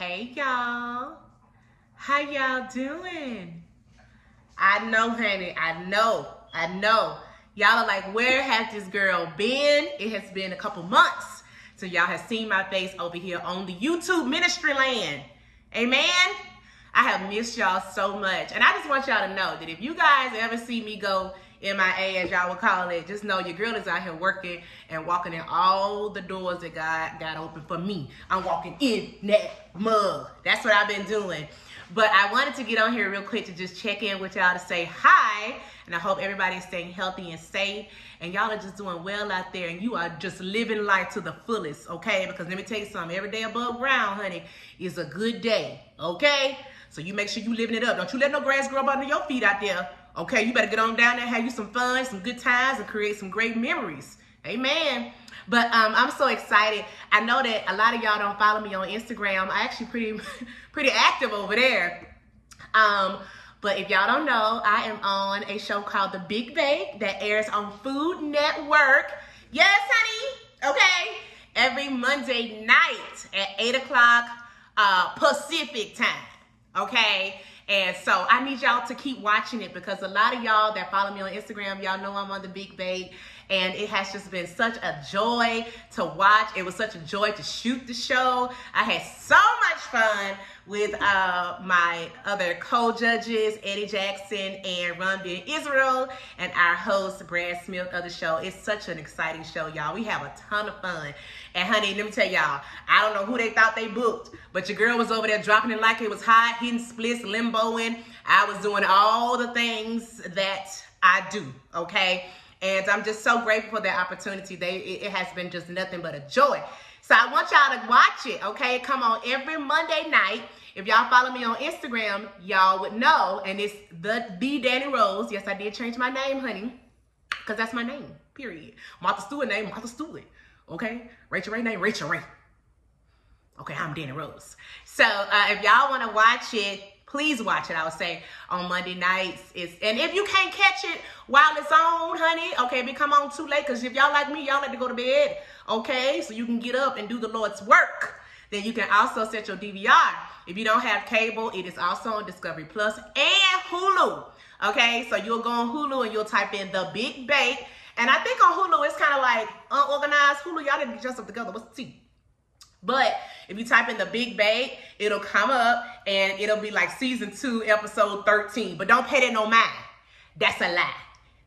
Hey y'all. How y'all doing? I know, honey. I know. I know. Y'all are like, where has this girl been? It has been a couple months. So y'all have seen my face over here on the YouTube ministry land. Amen. I have missed y'all so much. And I just want y'all to know that if you guys ever see me go MIA, as y'all would call it, just know your girl is out here working and walking in all the doors that God got open for me. I'm walking in that mug. That's what I've been doing. But I wanted to get on here real quick to just check in with y'all to say hi. And I hope everybody's staying healthy and safe. And y'all are just doing well out there. And you are just living life to the fullest, okay? Because let me tell you something. Every day above ground, honey, is a good day, okay? So you make sure you living it up. Don't you let no grass grow up under your feet out there. Okay, you better get on down there, have you some fun, some good times, and create some great memories. Amen. But um, I'm so excited. I know that a lot of y'all don't follow me on Instagram. I actually pretty pretty active over there. Um, but if y'all don't know, I am on a show called The Big Bake that airs on Food Network. Yes, honey. Okay. Every Monday night at 8 o'clock uh, Pacific time. Okay. And so I need y'all to keep watching it because a lot of y'all that follow me on Instagram, y'all know I'm on the Big Bake. And it has just been such a joy to watch. It was such a joy to shoot the show. I had so much fun with uh, my other co-judges, Eddie Jackson and Ron Ben Israel, and our host, Brad Smith of the show. It's such an exciting show, y'all. We have a ton of fun. And honey, let me tell y'all, I don't know who they thought they booked, but your girl was over there dropping it like it was hot, hitting splits, limboing. I was doing all the things that I do, okay? And I'm just so grateful for that opportunity. They it, it has been just nothing but a joy. So I want y'all to watch it, okay? Come on every Monday night. If y'all follow me on Instagram, y'all would know. And it's the the Danni Rose. Yes, I did change my name, honey. Because that's my name. Period. Martha Stewart name, Martha Stewart. Okay? Rachael Ray name, Rachael Ray. Okay, I'm Danni Rose. So uh, if y'all want to watch it, please watch it. I would say on Monday nights. It's and if you can't catch it while it's on, honey, okay, if come on too late, because if y'all like me, y'all like to go to bed, okay, so you can get up and do the Lord's work. Then you can also set your DVR. If you don't have cable, it is also on Discovery Plus and Hulu. Okay, so you'll go on Hulu and you'll type in The Big Bake. And I think on Hulu, it's kind of like unorganized. Hulu, y'all didn't get yourself together. What's the T? But if you type in the big bake, it'll come up and it'll be like season two, episode 13. But don't pay that no mind. That's a lie.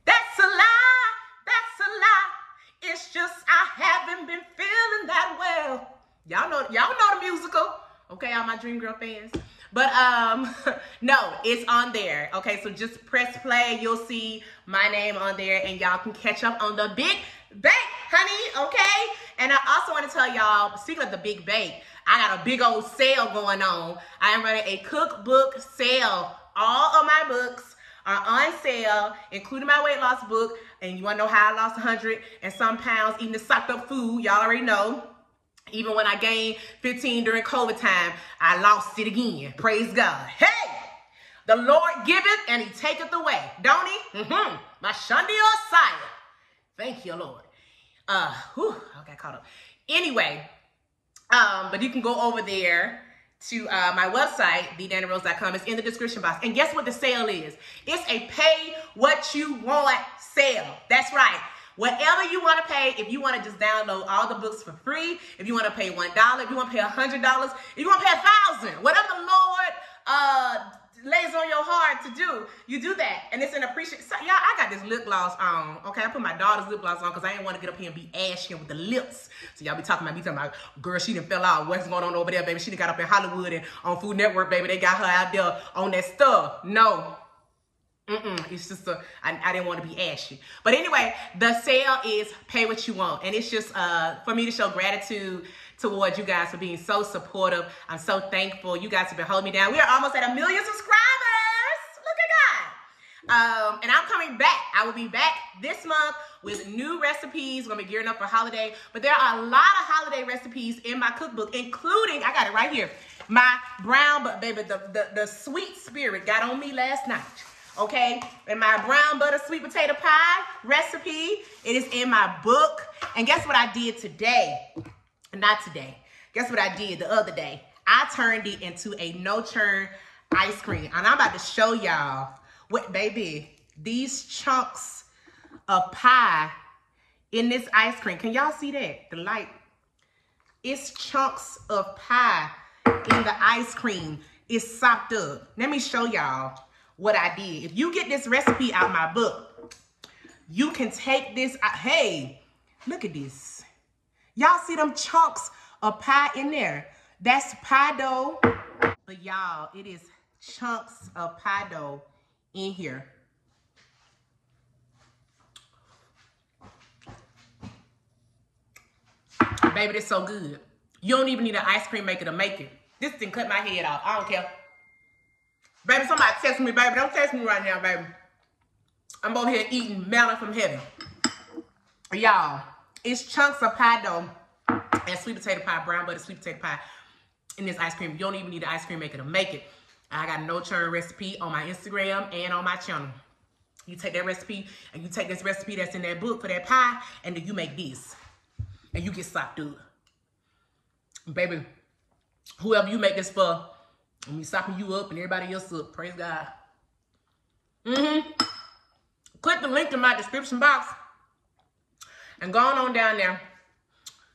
That's a lie. That's a lie. It's just I haven't been feeling that well. Y'all know, y'all know the musical. Okay, all my Dream Girl fans. But um, no, it's on there. Okay, so just press play. You'll see my name on there and y'all can catch up on the big bake, honey, okay? And I also want to tell y'all, speaking of the big bake, I got a big old sale going on. I am running a cookbook sale. All of my books are on sale, including my weight loss book. And you want to know how I lost 100 and some pounds eating the sucked up food. Y'all already know. Even when I gained 15 during COVID time, I lost it again. Praise God. Hey! The Lord giveth and he taketh away. Don't he? Mm-hmm. My Shundi Osiah. Thank you, Lord. Uh, whew, I got caught up. Anyway, um, but you can go over there to uh, my website, thedannirose.com. It's in the description box. And guess what the sale is? It's a pay what you want sale. That's right. Whatever you want to pay, if you want to just download all the books for free, if you want to pay $1, if you want to pay $100, if you want to pay a thousand, whatever the Lord uh, lays on your heart to do, you do that. And it's an appreciation. So, y'all, I got this lip gloss on. Okay, I put my daughter's lip gloss on because I didn't want to get up here and be ashy with the lips. So y'all be talking about me talking about, girl, she didn't fell out. What's going on over there, baby? She done got up in Hollywood and on Food Network, baby. They got her out there on that stuff. No. Mm-mm, it's just a, I, I didn't want to be ashy. But anyway, the sale is pay what you want. And it's just uh, for me to show gratitude towards you guys for being so supportive. I'm so thankful. You guys have been holding me down. We are almost at a million subscribers. Look at God. Um, and I'm coming back. I will be back this month with new recipes. We're gonna be gearing up for holiday. But there are a lot of holiday recipes in my cookbook, including, I got it right here, my brown, but baby, the, the, the sweet spirit got on me last night okay? And my brown butter sweet potato pie recipe, it is in my book. And guess what I did today? Not today. Guess what I did the other day? I turned it into a no churn ice cream. And I'm about to show y'all what, baby, these chunks of pie in this ice cream. Can y'all see that? The light. It's chunks of pie in the ice cream. It's sopped up. Let me show y'all what I did. If you get this recipe out my book, you can take this. Uh, hey, look at this. Y'all see them chunks of pie in there? That's pie dough. But y'all, it is chunks of pie dough in here. Baby, it's so good. You don't even need an ice cream maker to make it. This thing cut my head off. I don't care. Baby, somebody text me, baby. Don't text me right now, baby. I'm over here eating melon from heaven. Y'all, it's chunks of pie dough and sweet potato pie, brown butter sweet potato pie in this ice cream. You don't even need an ice cream maker to make it. I got no churn recipe on my Instagram and on my channel. You take that recipe and you take this recipe that's in that book for that pie and then you make this. And you get sopped up. Baby, whoever you make this for, and me sopping you up and everybody else up. Praise God. Mm-hmm. Click the link in my description box and go on down there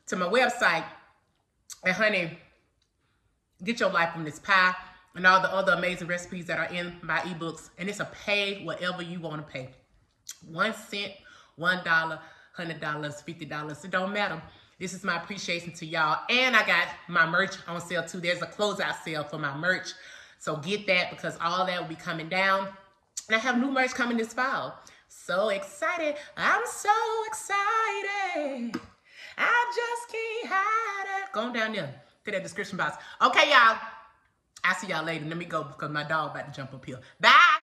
to my website. And honey, get your life from this pie and all the other amazing recipes that are in my ebooks. And it's a pay whatever you want to pay. One cent, one dollar, hundred dollars, fifty dollars. It don't matter. This is my appreciation to y'all. And I got my merch on sale too. There's a closeout sale for my merch. So get that because all that will be coming down. And I have new merch coming this fall. So excited. I'm so excited. I just can't hide it. Go on down there to that description box. Okay, y'all. I'll see y'all later. Let me go because my dog about to jump up here. Bye.